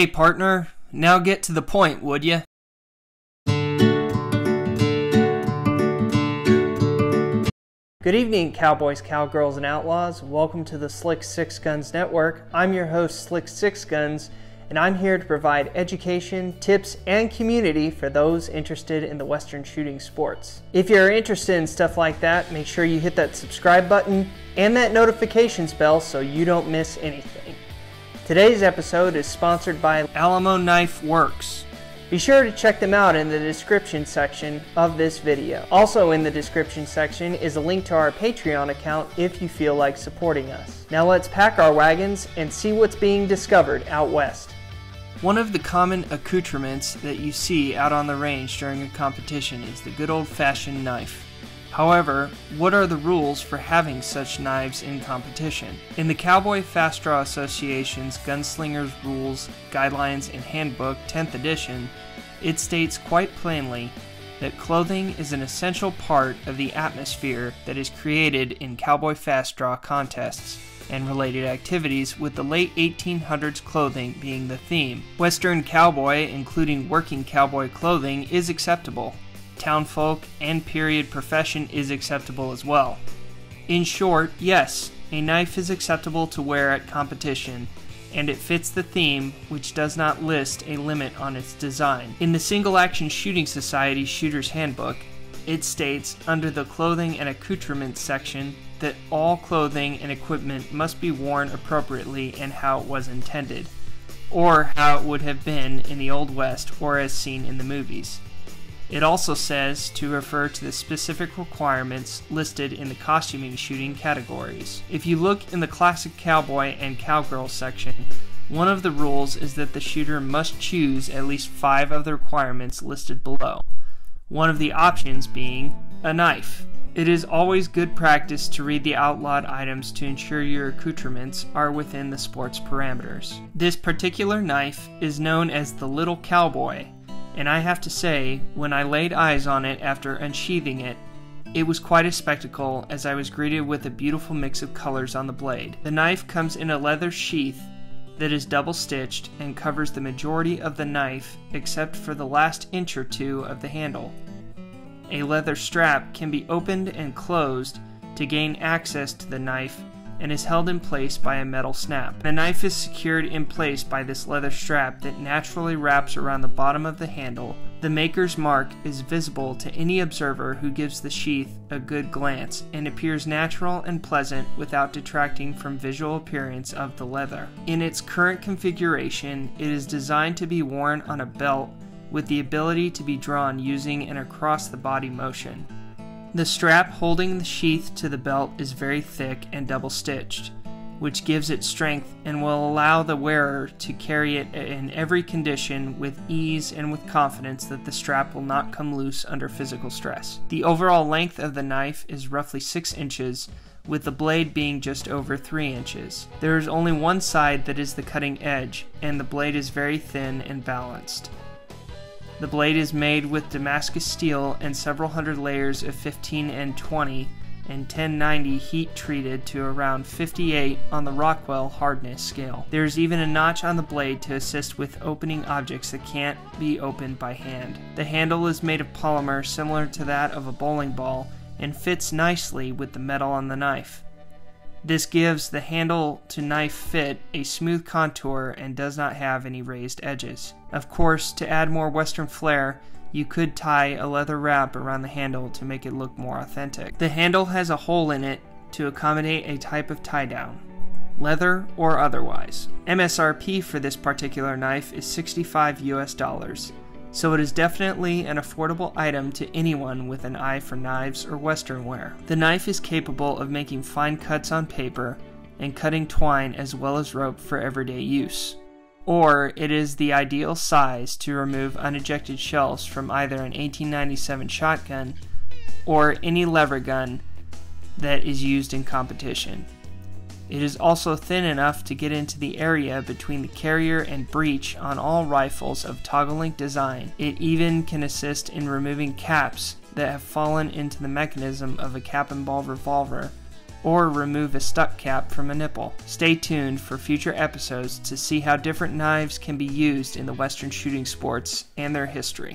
Hey, partner, now get to the point, would you? Good evening, cowboys, cowgirls, and outlaws. Welcome to the Slick Sixguns Network. I'm your host, Slick Sixguns, and I'm here to provide education, tips, and community for those interested in the Western shooting sports. If you're interested in stuff like that, make sure you hit that subscribe button and that notifications bell so you don't miss anything. Today's episode is sponsored by Alamo Knife Works. Be sure to check them out in the description section of this video. Also in the description section is a link to our Patreon account if you feel like supporting us. Now let's pack our wagons and see what's being discovered out west. One of the common accoutrements that you see out on the range during a competition is the good old fashioned knife. However, what are the rules for having such knives in competition? In the Cowboy Fast Draw Association's Gunslingers Rules, Guidelines, and Handbook 10th edition, it states quite plainly that clothing is an essential part of the atmosphere that is created in cowboy fast draw contests and related activities, with the late 1800s clothing being the theme. Western cowboy, including working cowboy clothing, is acceptable townfolk, and period profession is acceptable as well. In short, yes, a knife is acceptable to wear at competition, and it fits the theme, which does not list a limit on its design. In the Single Action Shooting Society Shooter's Handbook, it states under the clothing and accoutrements section that all clothing and equipment must be worn appropriately and how it was intended, or how it would have been in the Old West or as seen in the movies. It also says to refer to the specific requirements listed in the costuming shooting categories. If you look in the classic cowboy and cowgirl section, one of the rules is that the shooter must choose at least five of the requirements listed below, one of the options being a knife. It is always good practice to read the outlawed items to ensure your accoutrements are within the sport's parameters. This particular knife is known as the Little Cowboy and I have to say, when I laid eyes on it after unsheathing it, it was quite a spectacle as I was greeted with a beautiful mix of colors on the blade. The knife comes in a leather sheath that is double stitched and covers the majority of the knife except for the last inch or two of the handle. A leather strap can be opened and closed to gain access to the knife and is held in place by a metal snap. The knife is secured in place by this leather strap that naturally wraps around the bottom of the handle. The maker's mark is visible to any observer who gives the sheath a good glance and appears natural and pleasant without detracting from visual appearance of the leather. In its current configuration, it is designed to be worn on a belt with the ability to be drawn using an across the body motion. The strap holding the sheath to the belt is very thick and double stitched, which gives it strength and will allow the wearer to carry it in every condition with ease and with confidence that the strap will not come loose under physical stress. The overall length of the knife is roughly 6 inches, with the blade being just over 3 inches. There is only one side that is the cutting edge, and the blade is very thin and balanced. The blade is made with Damascus steel and several hundred layers of 15N20 and 1090 heat treated to around 58 on the Rockwell hardness scale. There is even a notch on the blade to assist with opening objects that can't be opened by hand. The handle is made of polymer similar to that of a bowling ball and fits nicely with the metal on the knife. This gives the handle to knife fit a smooth contour and does not have any raised edges. Of course, to add more western flair, you could tie a leather wrap around the handle to make it look more authentic. The handle has a hole in it to accommodate a type of tie down, leather or otherwise. MSRP for this particular knife is 65 US dollars so it is definitely an affordable item to anyone with an eye for knives or western wear. The knife is capable of making fine cuts on paper and cutting twine as well as rope for everyday use. Or it is the ideal size to remove unejected shells from either an 1897 shotgun or any lever gun that is used in competition. It is also thin enough to get into the area between the carrier and breech on all rifles of toggle-link design. It even can assist in removing caps that have fallen into the mechanism of a cap and ball revolver or remove a stuck cap from a nipple. Stay tuned for future episodes to see how different knives can be used in the Western shooting sports and their history.